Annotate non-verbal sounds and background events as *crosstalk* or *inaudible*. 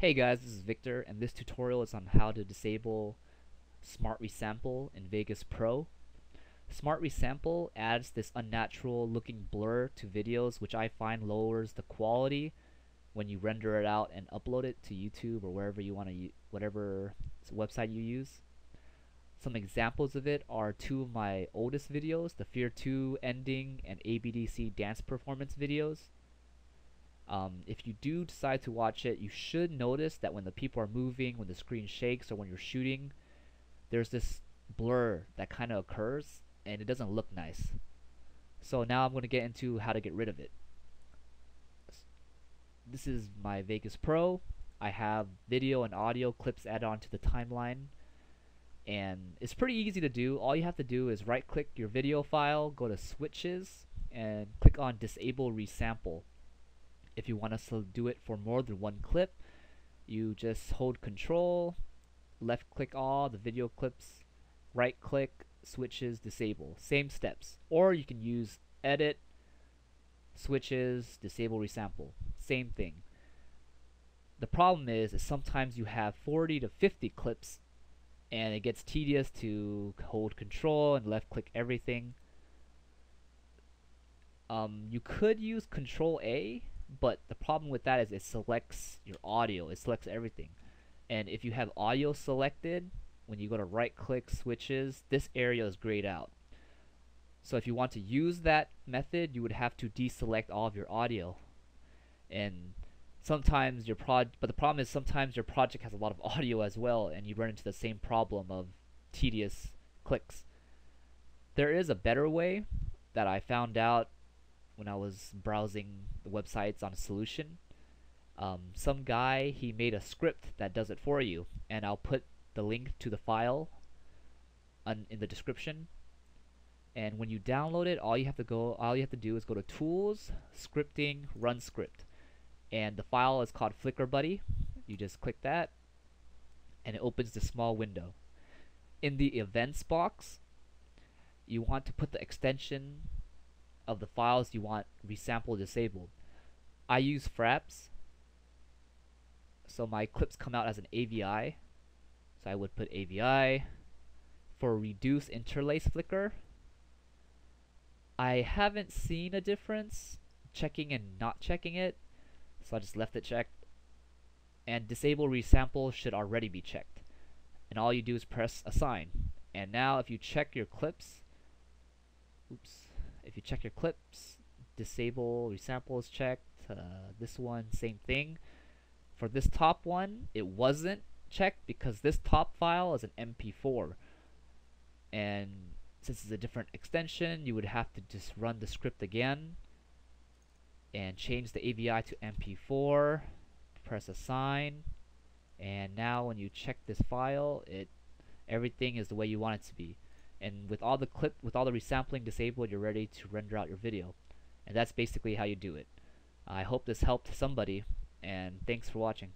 Hey guys, this is Victor, and this tutorial is on how to disable Smart Resample in Vegas Pro. Smart Resample adds this unnatural looking blur to videos which I find lowers the quality when you render it out and upload it to YouTube or wherever you want to whatever website you use. Some examples of it are two of my oldest videos, the Fear 2 ending and ABDC dance performance videos. Um, if you do decide to watch it, you should notice that when the people are moving, when the screen shakes, or when you're shooting, there's this blur that kind of occurs and it doesn't look nice. So now I'm going to get into how to get rid of it. This is my Vegas Pro. I have video and audio clips added onto the timeline and it's pretty easy to do. All you have to do is right click your video file, go to switches and click on disable resample if you want us to do it for more than one clip you just hold control left click all the video clips right click switches disable. Same steps. Or you can use edit switches disable resample. Same thing. The problem is, is sometimes you have 40 to 50 clips and it gets tedious to hold control and left click everything. Um, you could use control A but the problem with that is it selects your audio. It selects everything. And if you have audio selected when you go to right click switches this area is grayed out. So if you want to use that method you would have to deselect all of your audio. And sometimes your prod but the problem is sometimes your project has a lot of *laughs* audio as well and you run into the same problem of tedious clicks. There is a better way that I found out when I was browsing the websites on a solution. Um, some guy he made a script that does it for you, and I'll put the link to the file in the description. And when you download it, all you have to go, all you have to do is go to Tools, Scripting, Run Script, and the file is called Flicker Buddy. You just click that, and it opens the small window. In the Events box, you want to put the extension of the files you want resample disabled. I use Fraps, so my clips come out as an AVI. So I would put AVI. For reduce interlace flicker, I haven't seen a difference checking and not checking it, so I just left it checked. And disable resample should already be checked. And all you do is press assign. And now if you check your clips, oops, you check your clips, disable resample is checked. Uh, this one, same thing. For this top one, it wasn't checked because this top file is an MP4. And since it's a different extension, you would have to just run the script again and change the AVI to MP4. Press assign. And now when you check this file, it everything is the way you want it to be and with all the clip with all the resampling disabled you're ready to render out your video. And that's basically how you do it. I hope this helped somebody and thanks for watching